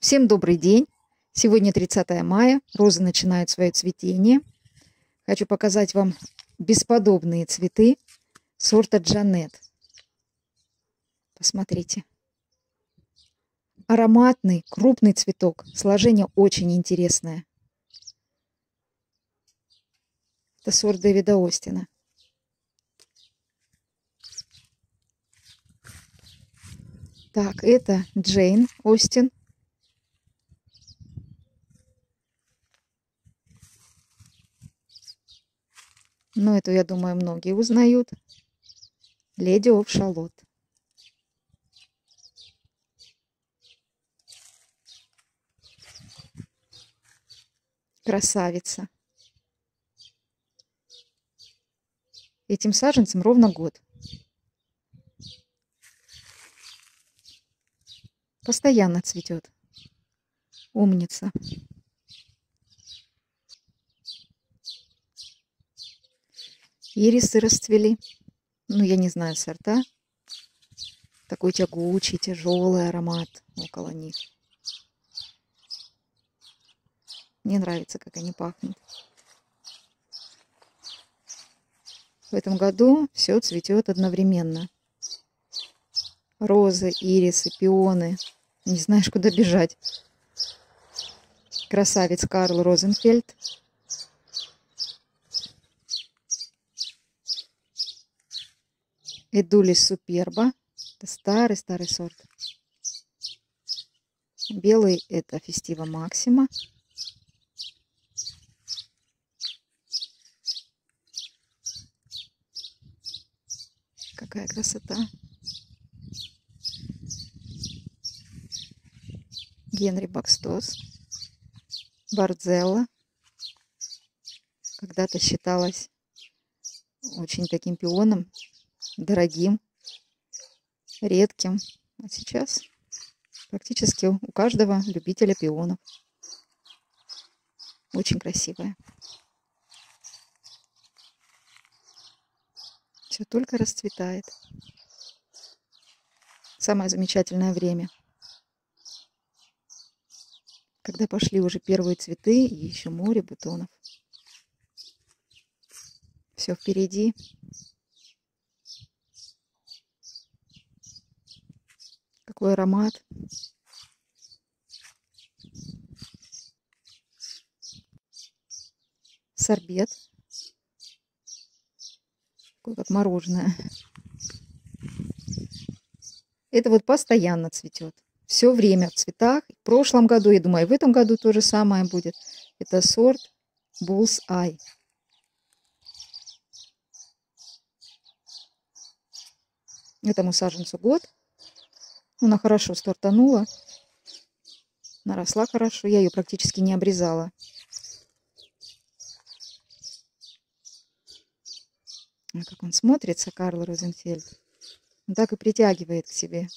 Всем добрый день! Сегодня 30 мая, розы начинают свое цветение. Хочу показать вам бесподобные цветы сорта Джанет. Посмотрите. Ароматный, крупный цветок. Сложение очень интересное. Это сорт Дэвида Остина. Так, это Джейн Остин. Ну, эту, я думаю, многие узнают. Леди оф Шалот. Красавица. Этим саженцам ровно год. Постоянно цветет. Умница. Ирисы расцвели. Ну, я не знаю сорта. Такой тягучий, тяжелый аромат около них. Мне нравится, как они пахнут. В этом году все цветет одновременно. Розы, ирисы, пионы. Не знаешь, куда бежать. Красавец Карл Розенфельд Эдулис суперба. Это старый-старый сорт. Белый это фестива максима. Какая красота. Генри Бакстос. Барзелла. Когда-то считалась очень таким пионом дорогим, редким. А сейчас практически у каждого любителя пионов. Очень красивая. Все только расцветает. Самое замечательное время. Когда пошли уже первые цветы и еще море бутонов. Все впереди. Какой аромат. Сорбет. Такой как мороженое. Это вот постоянно цветет. Все время в цветах. В прошлом году, я думаю, в этом году то же самое будет. Это сорт Bull's Eye. Этому саженцу год. Она хорошо стартанула. Наросла хорошо. Я ее практически не обрезала. А как он смотрится, Карл Розенфельд. Он так и притягивает к себе.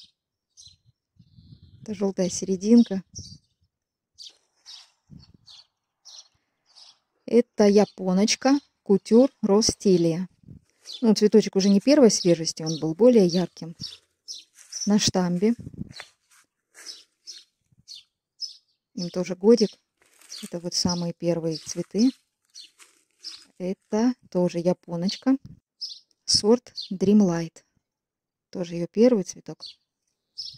Это желтая серединка. Это японочка Кутюр Ростилия. Ну, цветочек уже не первой свежести, он был более ярким на штамбе. Им тоже годик. Это вот самые первые цветы. Это тоже японочка. Сорт Dreamlight. Тоже ее первый цветок.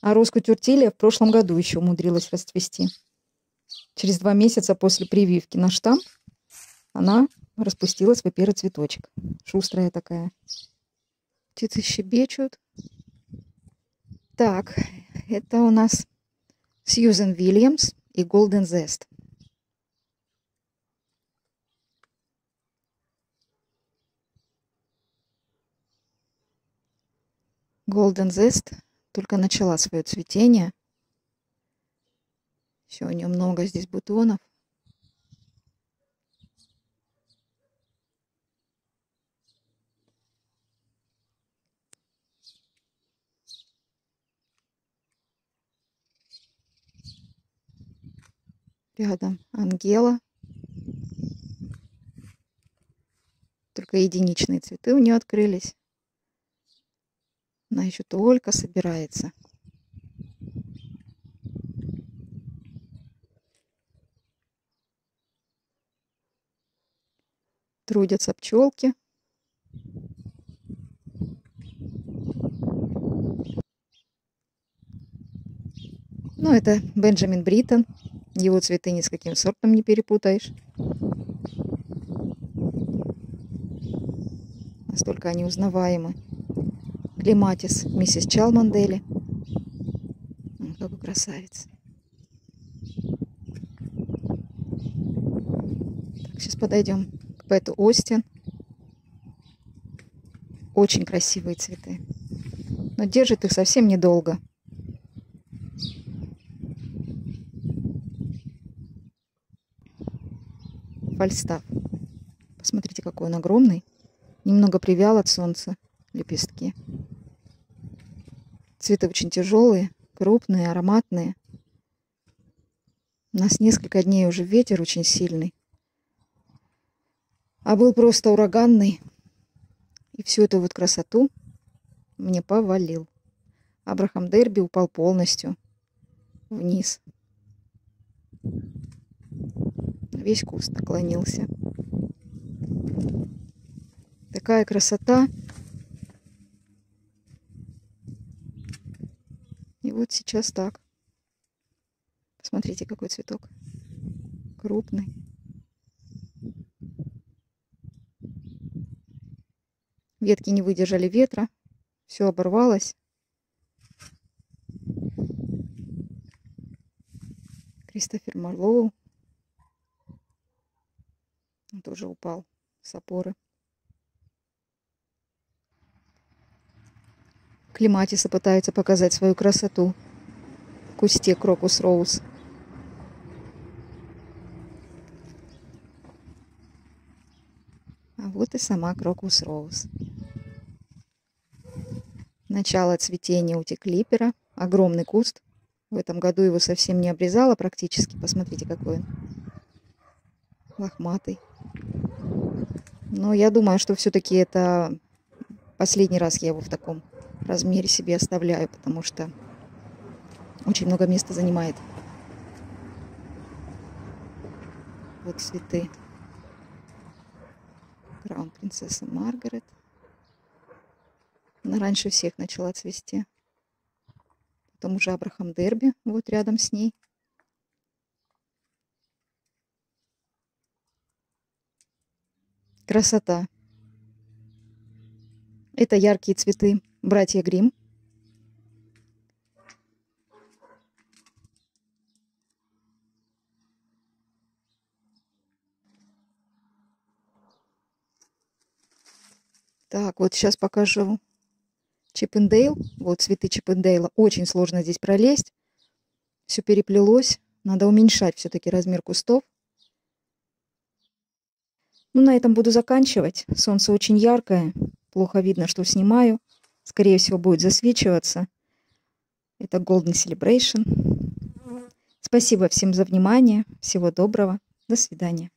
А роску тюртилия в прошлом году еще умудрилась расцвести. Через два месяца после прививки на штамп она распустила свой первый цветочек. Шустрая такая. Птицы щебечут. Так, это у нас Сьюзен Вильямс и Голден Зест. Голден Зест только начала свое цветение. Все, у нее много здесь бутонов. Рядом Ангела. Только единичные цветы у нее открылись. Она еще только собирается. Трудятся пчелки. Ну, это Бенджамин Бриттон. Его цветы ни с каким сортом не перепутаешь. Настолько они узнаваемы. Клематис, миссис Чалмандели. Какой красавец. Так, сейчас подойдем к Пэту Остин. Очень красивые цветы. Но держит их совсем недолго. Фальстав. Посмотрите, какой он огромный. Немного привял от солнца лепестки. Цветы очень тяжелые, крупные, ароматные. У нас несколько дней уже ветер очень сильный. А был просто ураганный. И всю эту вот красоту мне повалил. Абрахам Дерби упал полностью вниз. Весь куст наклонился. Такая красота. И вот сейчас так. Посмотрите, какой цветок. Крупный. Ветки не выдержали ветра. Все оборвалось. Кристофер Марлоу. Тоже упал с опоры. Клематисы пытаются показать свою красоту в кусте Крокус Роуз. А вот и сама Крокус Роуз. Начало цветения у. Огромный куст. В этом году его совсем не обрезала практически. Посмотрите, какой он. Лохматый. Но я думаю, что все-таки это последний раз я его в таком размере себе оставляю, потому что очень много места занимает. Вот цветы. Краун принцесса Маргарет. Она раньше всех начала цвести. Потом уже Абрахам Дерби, вот рядом с ней. Красота. Это яркие цветы братья Грим. Так, вот сейчас покажу Чиппендейл. Вот цветы Чиппендейла. Очень сложно здесь пролезть. Все переплелось. Надо уменьшать все-таки размер кустов. Ну, на этом буду заканчивать. Солнце очень яркое. Плохо видно, что снимаю. Скорее всего, будет засвечиваться. Это Golden Celebration. Спасибо всем за внимание. Всего доброго. До свидания.